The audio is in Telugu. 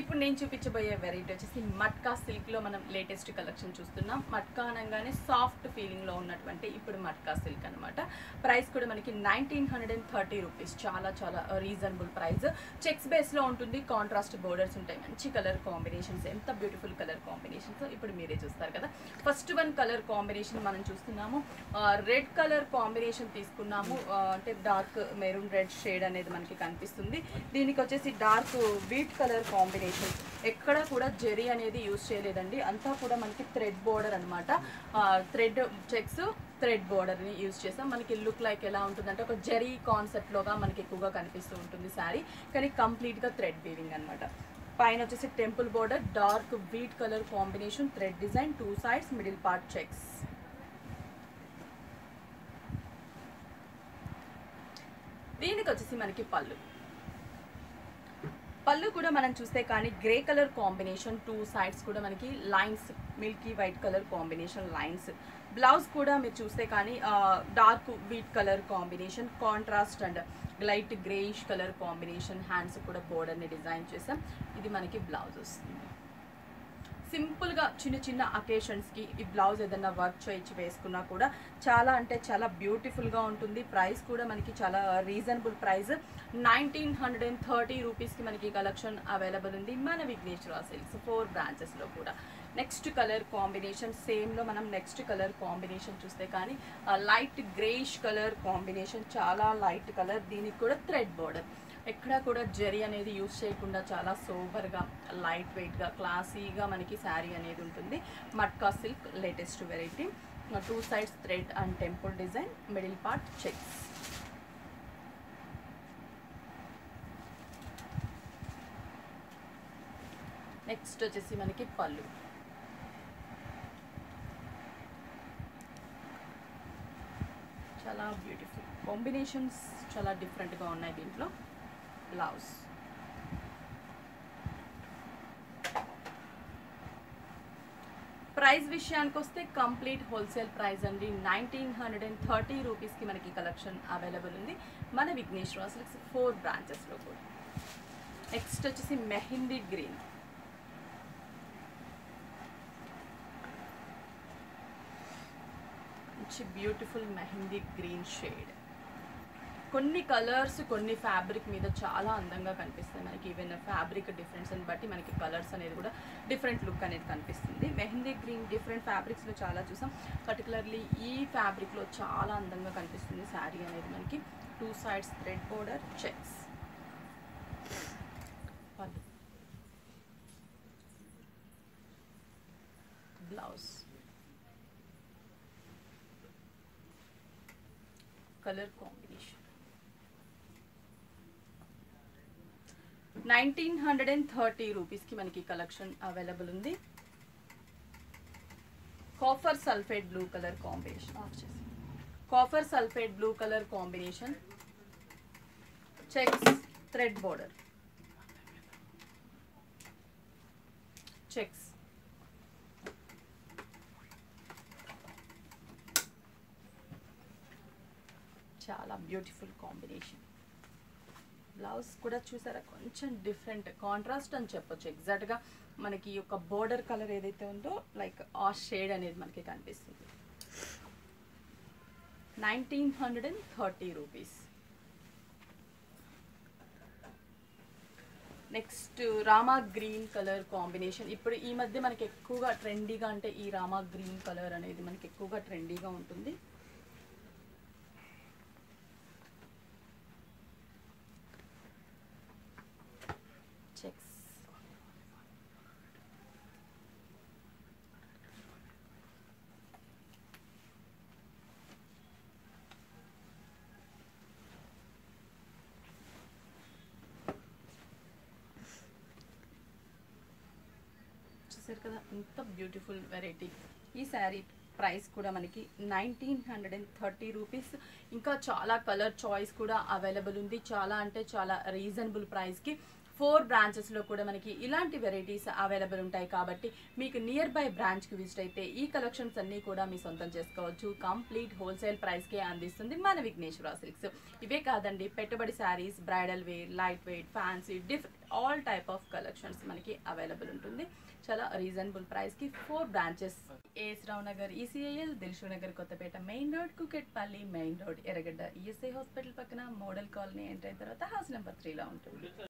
ఇప్పుడు నేను చూపించబోయే వెరైటీ వచ్చేసి మట్కా సిల్క్లో మనం లేటెస్ట్ కలెక్షన్ చూస్తున్నాం. మట్కా అనగానే సాఫ్ట్ ఫీలింగ్లో ఉన్నటువంటి ఇప్పుడు మట్కా సిల్క్ అన్నమాట. ప్రైస్ కూడా మనకి nineteen hundred and thirty rupees చాలా చాలా రీజనబుల్ ప్రైస్ చెక్స్ బేస్లో ఉంటుంది కాంట్రాస్ట్ బోర్డర్స్ ఉంటాయి. మంచి కలర్ కాంబినేషన్స్ ఎంత బ్యూటిఫుల్ కలర్ కాంబినేషన్స్ ఇప్పుడు మీరే చూస్తారు కదా. ఫస్ట్ వన్ కలర్ కాంబినేషన్ మనం చూస్తున్నాము. రెడ్ కలర్ కాంబినేషన్ తీసుకున్నాము. Uh, అంటే డార్క్ మెరూన్ రెడ్ షేడ్ అనేది మనకి కనిపిస్తుంది. దీనికి వచ్చేసి డార్క్ వీట్ కలర్ కాంబినేషన్ ఎక్కడ కూడా జెరీ అనేది యూజ్ చేయలేదండి. అంతా కూడా మనకి థ్రెడ్ బోర్డర్ అనమాట థ్రెడ్ చెక్స్ థ్రెడ్ బోర్డర్ని యూజ్ చేస్తాం. మనకి లుక్ లైక్ ఎలా ఉంటుందంటే ఒక జెరీ కాన్సెప్ట్లోగా మనకి ఎక్కువగా కనిపిస్తూ ఉంటుంది శారీ. కానీ కంప్లీట్గా థ్రెడ్ వీవింగ్ అనమాట పైన వచ్చేసి temple border dark wheat colour combination thread design two sides middle part checks. దీనికి వచ్చేసి మనకి పళ్ళు. పళ్ళు కూడా మనం చూస్తే కానీ grey colour combination two sides కూడా మనకి lines milky white colour combination lines blouse కూడా మీరు చూస్తే కానీ dark wheat colour combination contrast and light greyish colour combination hands కూడా బోర్డర్ని డిజైన్ చేసాం. ఇది మనకి బ్లౌజ్ వస్తుంది సింపుల్గా చిన్న చిన్న అకేషన్స్కి ఈ బ్లౌజ్ ఏదైనా వర్క్ చేయించి వేసుకున్నా కూడా చాలా అంటే చాలా బ్యూటిఫుల్గా ఉంటుంది. ప్రైస్ కూడా మనకి చాలా reasonable price. Nineteen hundred and thirty రూపీస్కి మనకి కలెక్షన్ అవైలబుల్ ఉంది. మన విఘ్నేశ్వర సిల్క్స్ ఫోర్ బ్రాంచెస్లో కూడా. నెక్స్ట్ కలర్ కాంబినేషన్ సేమ్లో మనం నెక్స్ట్ కలర్ కాంబినేషన్ చూస్తే కానీ లైట్ గ్రేష్ కలర్ కాంబినేషన్ చాలా లైట్ కలర్. దీనికి కూడా థ్రెడ్ బోర్డర్. ఎక్కడా కూడా జరీ అనేది యూజ్ చేయకుండా చాలా సోబర్గా లైట్ వెయిట్గా క్లాసీగా మనకి శారీ అనేది ఉంటుంది. Matka silk latest variety. Two sides thread and temple design middle part checks. Next వచ్చేసి మనకి పళ్ళు. చాలా బ్యూటిఫుల్. కాంబినేషన్స్ చాలా డిఫరెంట్గా ఉన్నాయి దీంట్లో. Blouse ప్రైస్ విషయానికి వస్తే కంప్లీట్ హోల్సేల్ ప్రైస్ అండి. నైన్టీన్ హండ్రెడ్ అండ్ థర్టీ రూపీస్కి మనకి కలెక్షన్ అవైలబుల్ ఉంది. మన విఘ్నేశ్వర సిల్క్స్ ఫోర్ బ్రాంచెస్లో కూడా. నెక్స్ట్ వచ్చేసి మెహందీ గ్రీన్ మంచి బ్యూటిఫుల్ మెహందీ గ్రీన్ షేడ్ కొన్ని కలర్స్ కొన్ని ఫ్యాబ్రిక్ మీద చాలా అందంగా కనిపిస్తాయి. మనకి ఈవెన్ ఫ్యాబ్రిక్ డిఫరెన్స్ అని బట్టి మనకి కలర్స్ అనేది కూడా డిఫరెంట్ లుక్ అనేది కనిపిస్తుంది. మెహందీ గ్రీన్ డిఫరెంట్ ఫ్యాబ్రిక్స్లో చాలా చూసాం. పర్టికులర్లీ ఈ ఫ్యాబ్రిక్లో చాలా అందంగా కనిపిస్తుంది శారీ అనేది మనకి. Two sides thread border checks blouse colour combination nineteen hundred and thirty రూపీస్కి మనకి కలెక్షన్ అవైలబుల్ ఉంది. Copper sulphate blue colour combination. Off చేసి. Copper sulphate blue colour combination. Checks thread border. Checks. చాలా బ్యూటిఫుల్ కాంబినేషన్. బ్లౌజ్ కూడా చూసారా? కొంచెం డిఫరెంట్ కాంట్రాస్ట్ అని చెప్పొచ్చు. ఎగ్జాక్ట్గా మనకి ఈ యొక్క బోర్డర్ కలర్ ఏదైతే ఉందో లైక్ ఆ షేడ్ అనేది మనకి కనిపిస్తుంది. Nineteen hundred and thirty rupees next Rama green colour combination ఇప్పుడు ఈ మధ్య మనకి ఎక్కువగా ట్రెండీగా అంటే ఈ రామా గ్రీన్ కలర్ అనేది మనకి ఎక్కువగా ట్రెండీగా ఉంటుంది చెక్స్ చూసారు కదా ఎంత బ్యూటిఫుల్ వెరైటీ ఈ శారీ ప్రైస్ కూడా మనకి nineteen hundred and thirty rupees ఇంకా చాలా కలర్ చాయిస్ కూడా అవైలబుల్ ఉంది. చాలా అంటే చాలా రీజనబుల్ ప్రైస్కి ఫోర్ బ్రాంచెస్లో కూడా మనకి ఇలాంటి వెరైటీస్ అవైలబుల్ ఉంటాయి కాబట్టి మీకు నియర్ బై బ్రాంచ్కి విజిట్ అయితే ఈ కలెక్షన్స్ అన్నీ కూడా మీ సొంతం చేసుకోవచ్చు. కంప్లీట్ హోల్సేల్ ప్రైస్కే అందిస్తుంది మన విఘ్నేశ్వర సిల్క్స్. ఇవే కాదండి పెట్టుబడి saris bridal wear light weight fancy different all type of collections మనకి అవైలబుల్ ఉంటుంది. చాలా రీజనబుల్ ప్రైస్కి four branches. A S Rao Nagar ECIL Dilsukh Nagar Kothapet main road Kukatpally main road Erragadda ESI hospital పక్కన మోడల్ కాలనీ ఎంటర్ అయిన తర్వాత హౌస్ నెంబర్ త్రీలో ఉంటుంది.